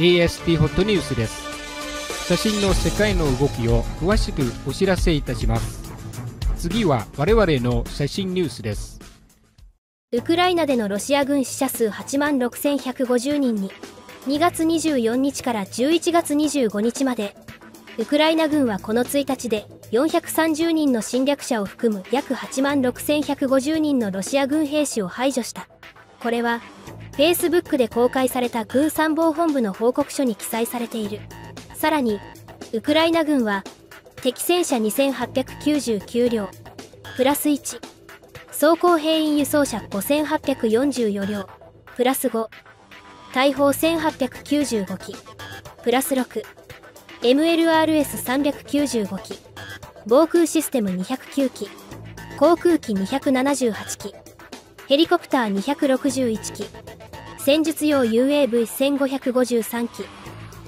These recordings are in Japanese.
ASP ホットニュースです。写真の世界の動きを詳しくお知らせいたします。次は我々の写真ニュースです。ウクライナでのロシア軍死者数8万6150人に2月24日から11月25日までウクライナ軍はこの1日で430人の侵略者を含む約8万6150人のロシア軍兵士を排除した。これは Facebook で公開された軍参謀本部の報告書に記載されている。さらにウクライナ軍は敵戦車2899両プラス1装甲兵員輸送車5844両プラス5大砲1895機プラス 6MLRS395 機防空システム209機航空機278機ヘリコプター261機戦術用 UAV1553 機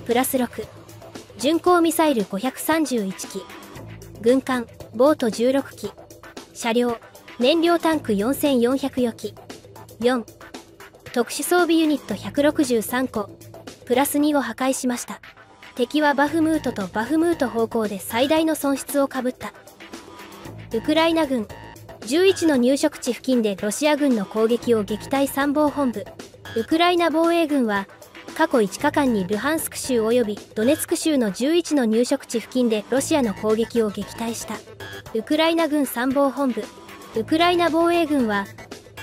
プラス6巡航ミサイル531機軍艦ボート16機車両燃料タンク4404機4特殊装備ユニット163個プラス2を破壊しました。敵はバフムートとバフムート方向で最大の損失をかぶった。ウクライナ軍11の入植地付近でロシア軍の攻撃を撃退参謀本部。ウクライナ防衛軍は過去5日間にルハンスク州及びドネツク州の11の入植地付近でロシアの攻撃を撃退した。ウクライナ軍参謀本部ウクライナ防衛軍は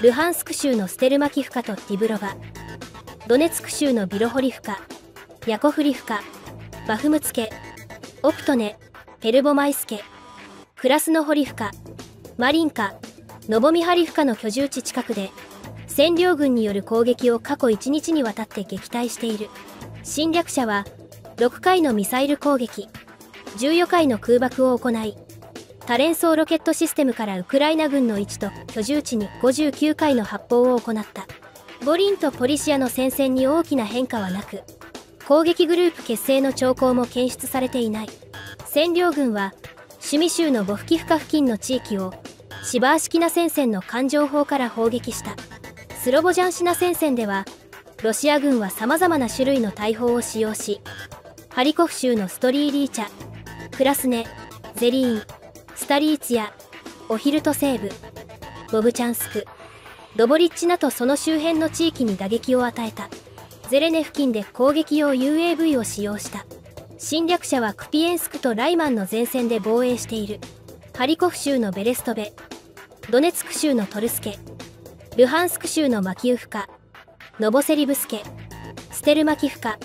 ルハンスク州のステルマキフカとディブロバドネツク州のビロホリフカヤコフリフカバフムツケオプトネペルボマイスケクラスノホリフカマリンカノボミハリフカの居住地近くで占領軍による攻撃を過去1日にわたって撃退している。侵略者は6回のミサイル攻撃14回の空爆を行い多連装ロケットシステムからウクライナ軍の位置と居住地に59回の発砲を行った。ボリンとポリシアの戦線に大きな変化はなく攻撃グループ結成の兆候も検出されていない。占領軍はシミ州のボフキフカ付近の地域をシバー式な戦線の艦上砲から砲撃した。スロボジャンシナ戦線ではロシア軍は様々な種類の大砲を使用しハリコフ州のストリーリーチャクラスネゼリーンスタリーツやオヒルト西部ボブチャンスクドボリッチナとその周辺の地域に打撃を与えた。ゼレネ付近で攻撃用 UAV を使用した。侵略者はクピエンスクとライマンの前線で防衛している。ハリコフ州のベレストベドネツク州のトルスケルハンスク州のマキウフカノボセリブスケステルマキフカ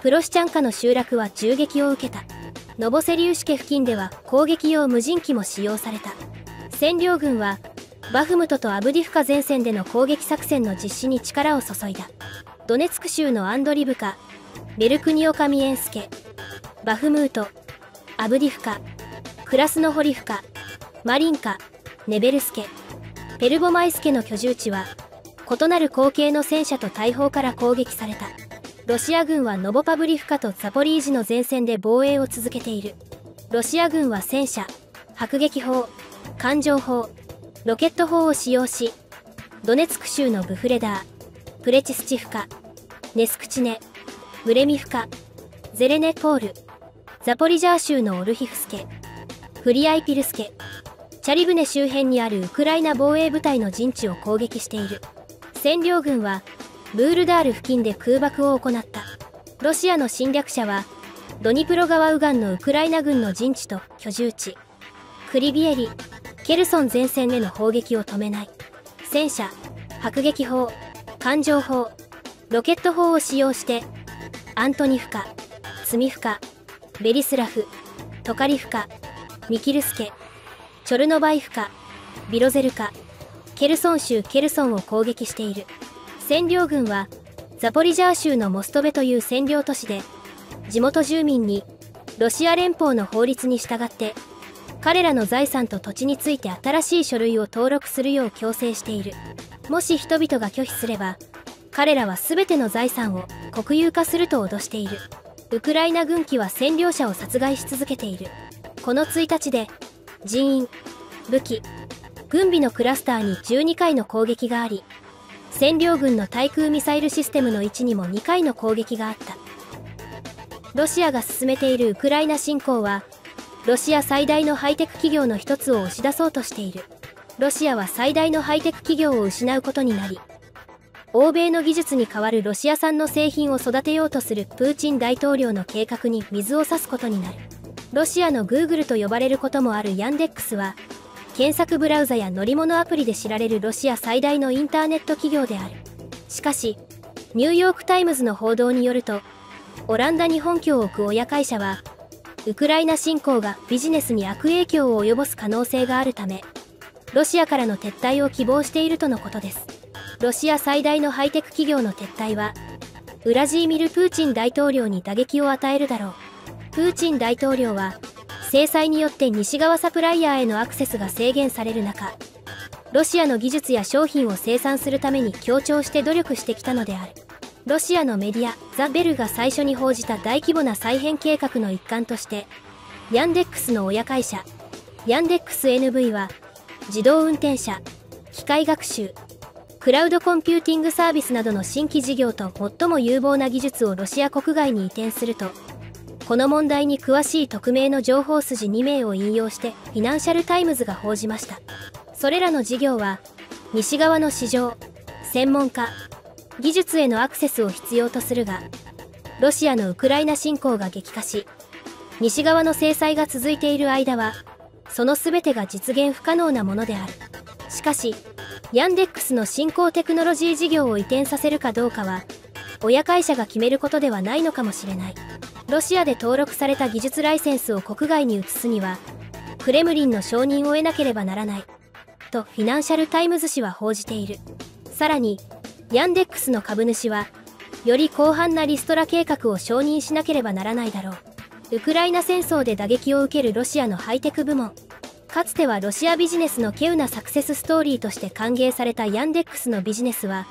プロシチャンカの集落は銃撃を受けた。ノボセリウシケ付近では攻撃用無人機も使用された。占領軍はバフムトとアブディフカ前線での攻撃作戦の実施に力を注いだ。ドネツク州のアンドリブカベルクニオカミエンスケバフムートアブディフカクラスノホリフカマリンカネベルスケ。ペルボマイスケの居住地は異なる口径の戦車と大砲から攻撃された。ロシア軍はノボパブリフカとザポリージの前線で防衛を続けている。ロシア軍は戦車迫撃砲艦上砲ロケット砲を使用しドネツク州のブフレダープレチスチフカネスクチネブレミフカゼレネポールザポリジャー州のオルヒフスケフリアイピルスケチャリブネ周辺にあるウクライナ防衛部隊の陣地を攻撃している。占領軍はブールダール付近で空爆を行った。ロシアの侵略者はドニプロ川右岸のウクライナ軍の陣地と居住地。クリビエリケルソン前線への砲撃を止めない。戦車迫撃砲艦上砲ロケット砲を使用してアントニフカツミフカベリスラフトカリフカミキルスケチョルノバイフカビロゼルカケルソン州ケルソンを攻撃している。占領軍はザポリジャー州のモストベという占領都市で地元住民にロシア連邦の法律に従って彼らの財産と土地について新しい書類を登録するよう強制している。もし人々が拒否すれば彼らは全ての財産を国有化すると脅している。ウクライナ軍機は占領者を殺害し続けている。この1日で人員武器軍備のクラスターに12回の攻撃があり占領軍の対空ミサイルシステムの位置にも2回の攻撃があった。ロシアが進めているウクライナ侵攻はロシア最大のハイテク企業の一つを押し出そうとしている。ロシアは最大のハイテク企業を失うことになり欧米の技術に代わるロシア産の製品を育てようとするプーチン大統領の計画に水を差すことになる。ロシアのグーグルと呼ばれることもあるヤンデックスは検索ブラウザや乗り物アプリで知られるロシア最大のインターネット企業である。しかしニューヨーク・タイムズの報道によるとオランダに本拠を置く親会社はウクライナ侵攻がビジネスに悪影響を及ぼす可能性があるためロシアからの撤退を希望しているとのことです。ロシア最大のハイテク企業の撤退はウラジーミル・プーチン大統領に打撃を与えるだろう。プーチン大統領は制裁によって西側サプライヤーへのアクセスが制限される中ロシアの技術や商品を生産するために協調して努力してきたのである。ロシアのメディアザ・ベルが最初に報じた大規模な再編計画の一環としてヤンデックスの親会社ヤンデックス NV は自動運転車機械学習クラウドコンピューティングサービスなどの新規事業と最も有望な技術をロシア国外に移転するとこの問題に詳しい匿名の情報筋2名を引用してフィナンシャル・タイムズが報じました。それらの事業は西側の市場専門家技術へのアクセスを必要とするがロシアのウクライナ侵攻が激化し西側の制裁が続いている間はその全てが実現不可能なものである。しかしヤンデックスの新興テクノロジー事業を移転させるかどうかは親会社が決めることではないのかもしれない。ロシアで登録された技術ライセンスを国外に移すにはクレムリンの承認を得なければならないとフィナンシャル・タイムズ紙は報じている。さらにヤンデックスの株主はより広範なリストラ計画を承認しなければならないだろう。ウクライナ戦争で打撃を受けるロシアのハイテク部門。かつてはロシアビジネスの稀有なサクセスストーリーとして歓迎されたヤンデックスのビジネスは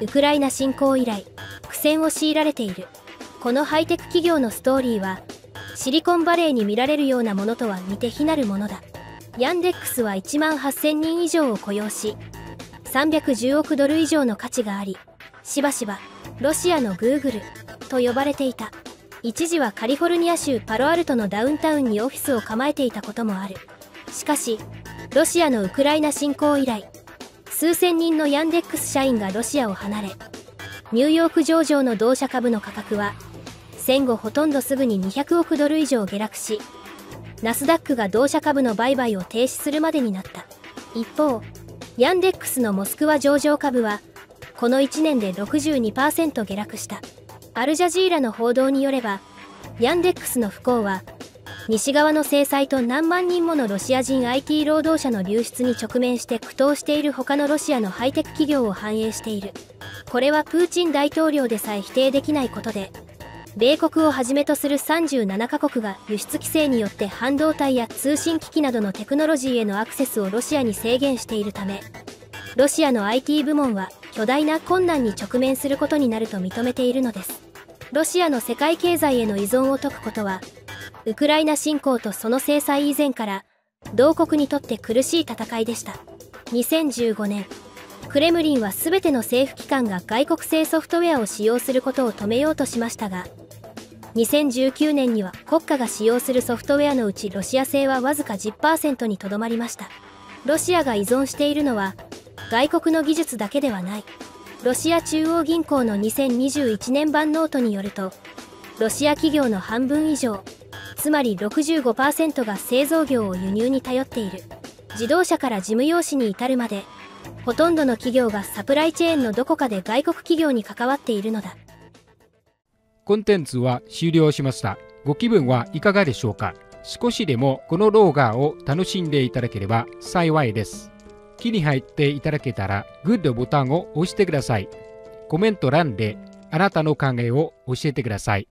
ウクライナ侵攻以来苦戦を強いられている。このハイテク企業のストーリーはシリコンバレーに見られるようなものとは似て非なるものだ。ヤンデックスは1万8000人以上を雇用し310億ドル以上の価値がありしばしばロシアのグーグルと呼ばれていた。一時はカリフォルニア州パロアルトのダウンタウンにオフィスを構えていたこともある。しかしロシアのウクライナ侵攻以来数千人のヤンデックス社員がロシアを離れニューヨーク上場の同社株の価格は戦後ほとんどすぐに200億ドル以上下落しナスダックが同社株の売買を停止するまでになった。一方ヤンデックスのモスクワ上場株はこの1年で62%下落した。アルジャジーラの報道によればヤンデックスの不幸は西側の制裁と何万人ものロシア人 IT 労働者の流出に直面して苦闘している他のロシアのハイテク企業を反映している。これはプーチン大統領でさえ否定できないことで米国をはじめとする37カ国が輸出規制によって半導体や通信機器などのテクノロジーへのアクセスをロシアに制限しているためロシアの IT 部門は巨大な困難に直面することになると認めているのです。ロシアの世界経済への依存を解くことはウクライナ侵攻とその制裁以前から同国にとって苦しい戦いでした。2015年クレムリンは全ての政府機関が外国製ソフトウェアを使用することを止めようとしましたが2019年には国家が使用するソフトウェアのうちロシア製はわずか10%にとどまりました。ロシアが依存しているのは外国の技術だけではない。ロシア中央銀行の2021年版ノートによるとロシア企業の半分以上つまり65%が製造業を輸入に頼っている自動車から事務用紙に至るまでほとんどの企業がサプライチェーンのどこかで外国企業に関わっているのだコンテンツは終了しました。ご気分はいかがでしょうか？少しでもこの動画を楽しんでいただければ幸いです。気に入っていただけたらグッドボタンを押してください。コメント欄であなたの考えを教えてください。